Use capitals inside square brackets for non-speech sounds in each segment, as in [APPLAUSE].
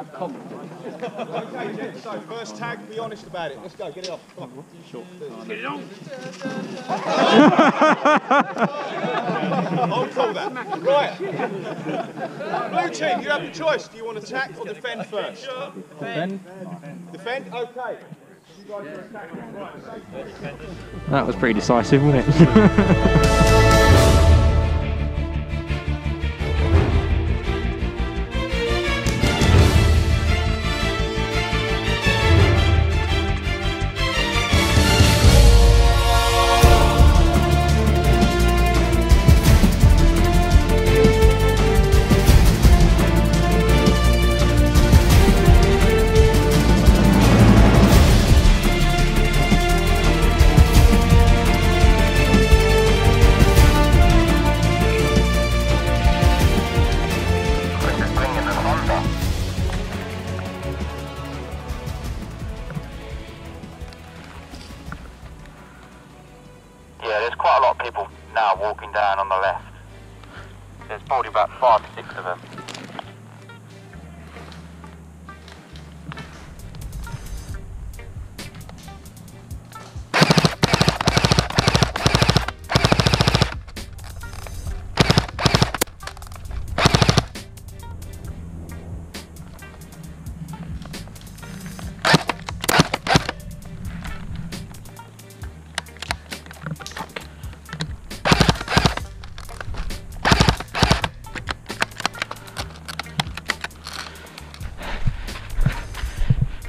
Okay, gents, so first tag, be honest about it. Let's go, get it off. Come on. Get it on. I'll call that. Right. Blue team, you have the choice. Do you want to attack or defend first? Defend. Defend? Okay. That was pretty decisive, wasn't it? [LAUGHS] There's probably about five six of them.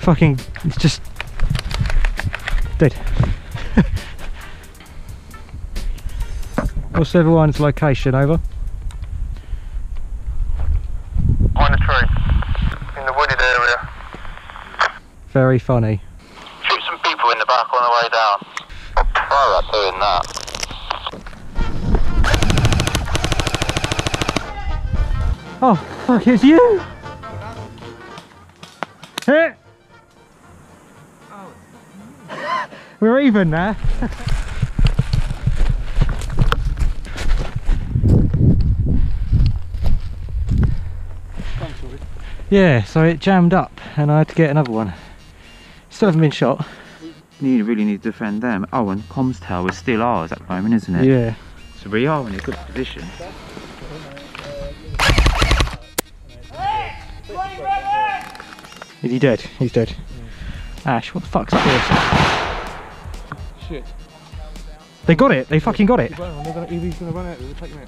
Fucking, it's just dead. What's everyone's location over? On the tree, in the wooded area. Very funny. Shoot some people in the back on the way down. Try doing that. Oh, fuck, it's you! We're even there. yeah, so it jammed up and I had to get another one. Still haven't been shot. You really need to defend them. Oh, and comms tower is still ours at the moment, isn't it? Yeah. So we are in a good position. Is he dead? He's dead. Ash, what the fuck's this? Shit. They got it. They fucking got it. Gonna, gonna run out. We'll take him out.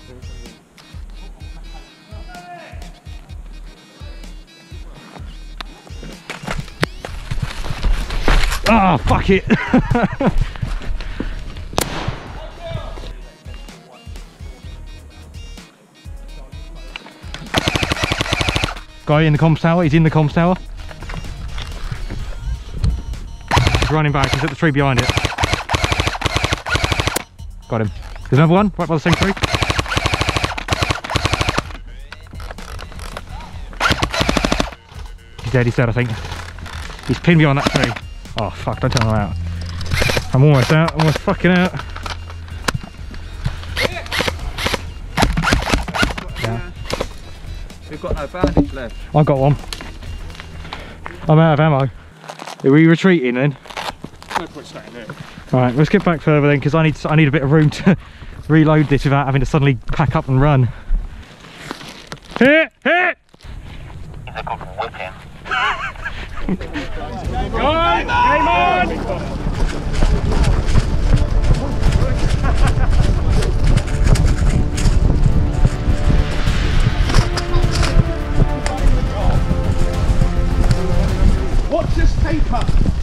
Ah, fuck it. [LAUGHS] Guy in the comms tower. He's in the comms tower. He's running back. He's at the tree behind it. Got him. There's another one right by the same tree. He's dead. He's dead. I think. He's pinned me on that tree. Oh fuck, don't tell him I'm out. I'm almost out, almost fucking out. Yeah, We've got no bandage left. I've got one. I'm out of ammo. Are we retreating then? No point staying there. Alright, let's get back further then because I need I need a bit of room to [LAUGHS] reload this without having to suddenly pack up and run. Hit! Hit! These are called whipping. Guys, game on! Watch this taper.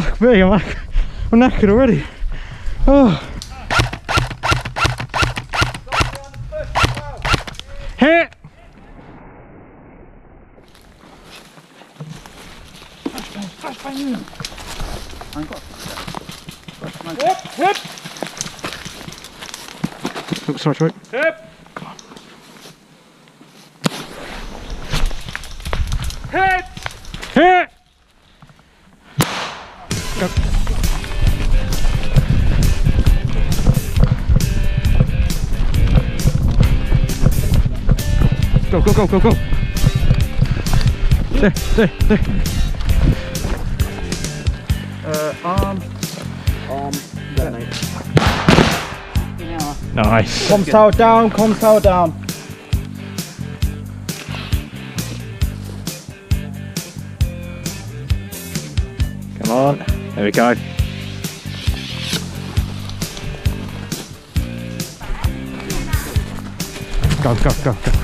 fuck me, I'm knackered already. Oh. Hit! Hip, hip, Oh, sorry, sorry. hip. Go, go, go, go, go. There, there, there. Uh, arm. Arm. Nice. Comms tower down, comms tower down. Come on. There we go. Go, go, go, go.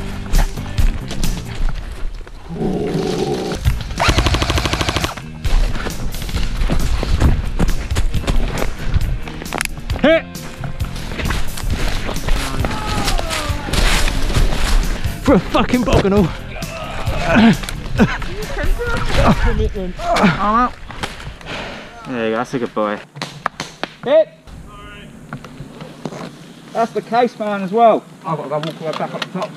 For a fucking bogganal. There you go, that's a good boy. Hit. That's the case man as well. I've got to go walk right back up the top.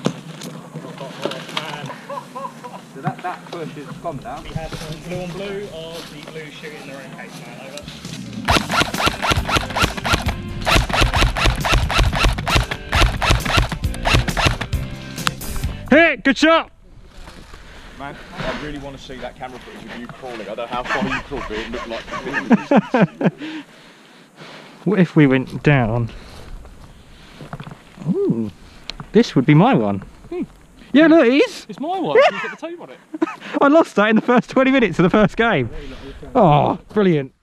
So that, that push is gone now. We had blue on blue or the blue shooting their own case man over. Good shot! Man, I really want to see that camera footage of you crawling. I don't know how far you crawled, but it looked like. [LAUGHS] What if we went down? Ooh, this would be my one. Hmm. Yeah, look, it is. It's my one. You've the tape on it. [LAUGHS] I lost that in the first 20 minutes of the first game. Oh, brilliant.